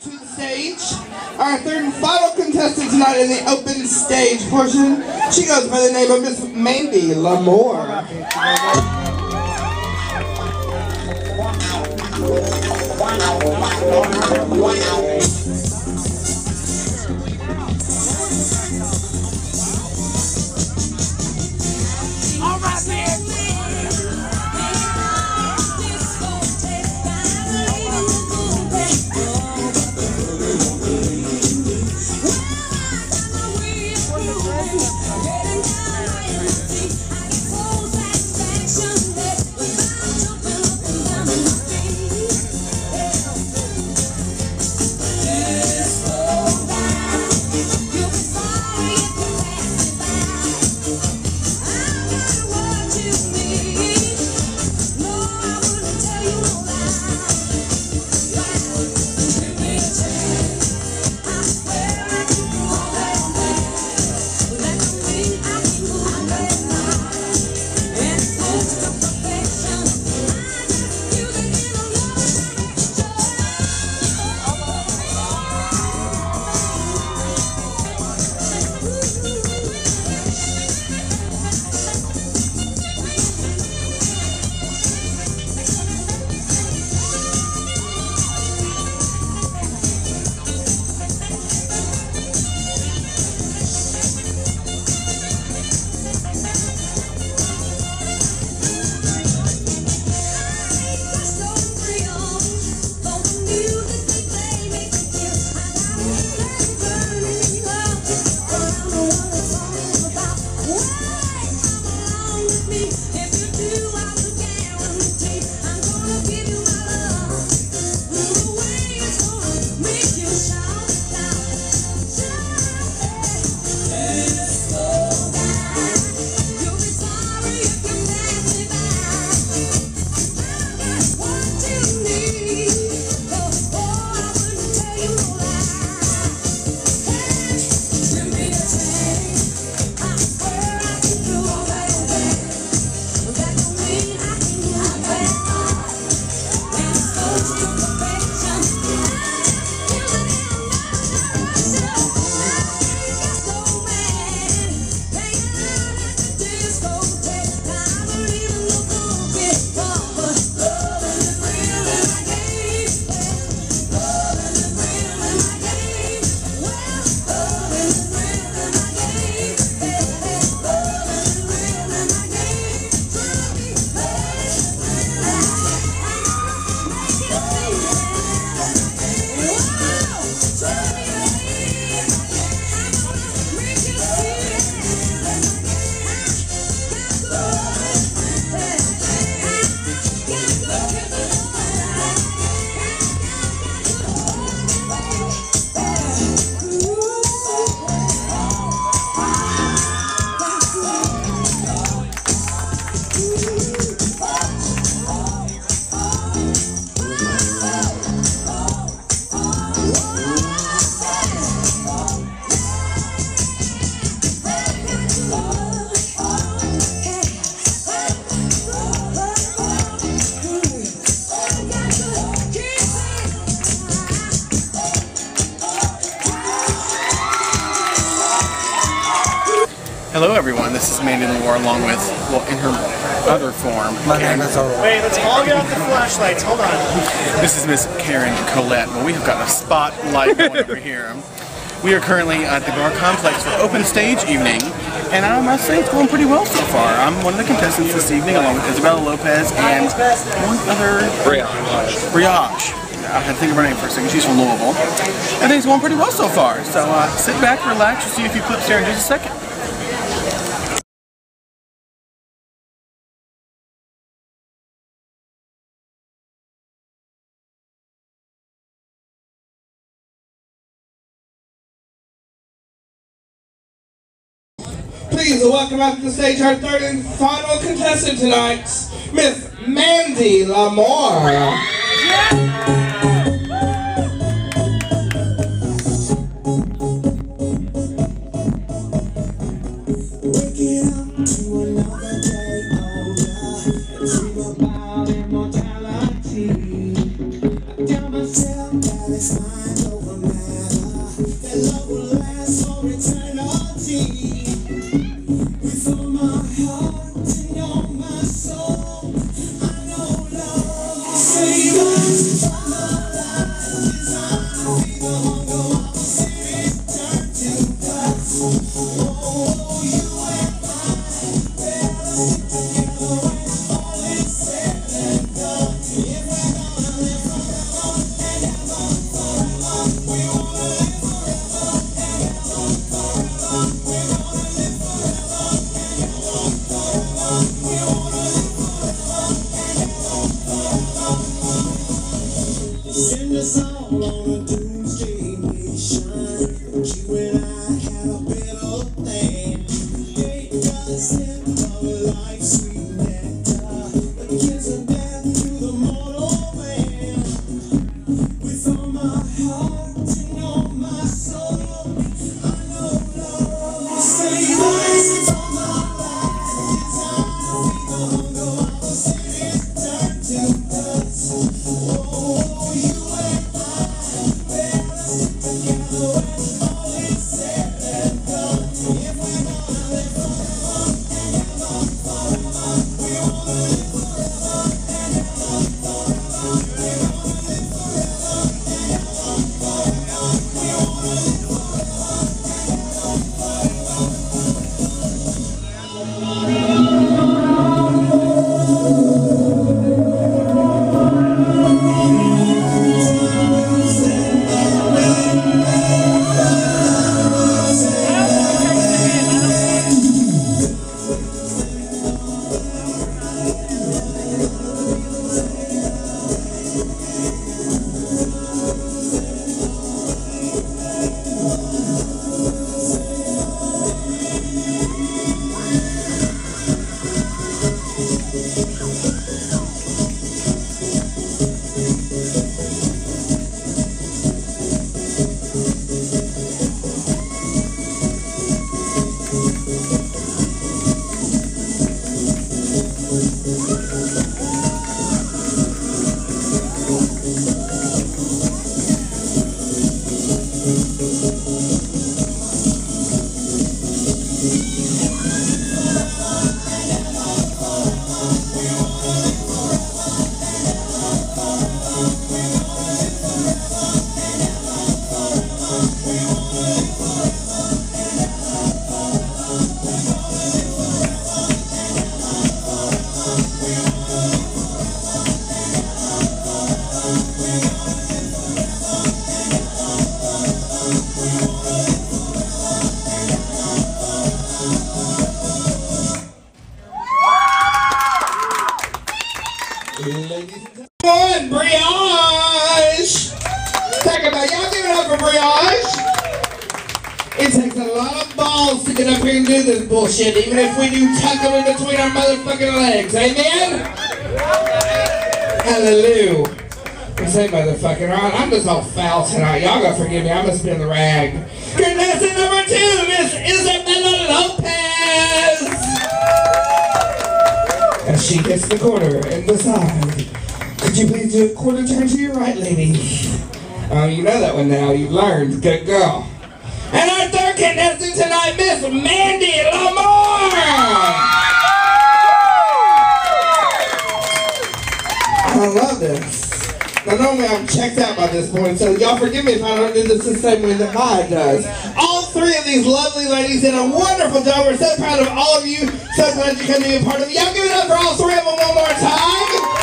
To the stage, our third and final contestant tonight in the open stage portion. She goes by the name of Miss Mandy LaMoore. Hello, everyone. This is Mandy LaMoore, along with, well, in her other form. My name is Ola. Wait, let's all get out the flashlights. Hold on. This is Miss Karen Colette. Well, we have got a spotlight going over here. We are currently at the Bar Complex for open stage evening, and I must say it's going pretty well so far. I'm one of the contestants this evening, along with Isabella Lopez and one other Briage. Briage. I had to think of her name for a second. She's from Louisville. I think it's going pretty well so far. So uh, sit back, relax. You'll see a few clips here in just a second. Welcome out to the stage our third and final contestant tonight, Miss Mandy LaMoore. Another day older and oh do this bullshit, even if we do tuck them in between our motherfucking legs. Amen? Hallelujah. I say motherfucking right. I'm just all foul tonight. Y'all gotta forgive me. I'm gonna spin the rag. Contestant number two, Miss Isabella Lopez! As she hits the corner and the side. Could you please do a quarter turn to your right, lady? Oh, you know that one now. You learned. Good girl. Tonight, Miss Mandy Lamar! I love this. Now normally I'm checked out by this point, so y'all forgive me if I don't do this the same way that Maya does. All three of these lovely ladies did a wonderful job. We're so proud of all of you. So glad you come to be a part of it. Y'all give it up for all three of them one more time.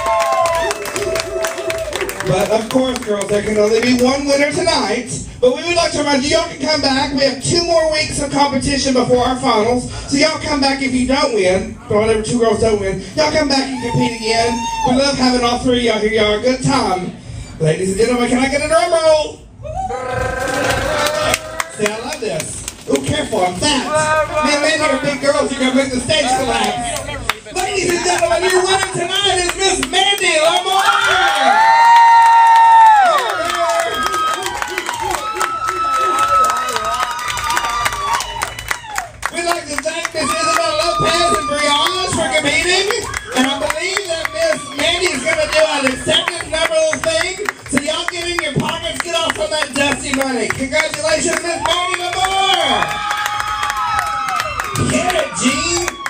But of course, girls, there can only be one winner tonight. But we would like to remind you, y'all can come back. We have two more weeks of competition before our finals. So y'all come back if you don't win, or whatever two girls don't win. Y'all come back and compete again. We love having all three of y'all here. Y'all a good time. Ladies and gentlemen, can I get a drum roll? See, I love this. Ooh, careful, I'm fat. Me and Mandy are big girls. You're going to make the stage collapse. Ladies and gentlemen, your winner tonight is Miss Mandy do an acceptance number little thing. So y'all get in your pockets, get off some of that dusty money. Congratulations, Miss Mandy Lamar. Get it, Gene.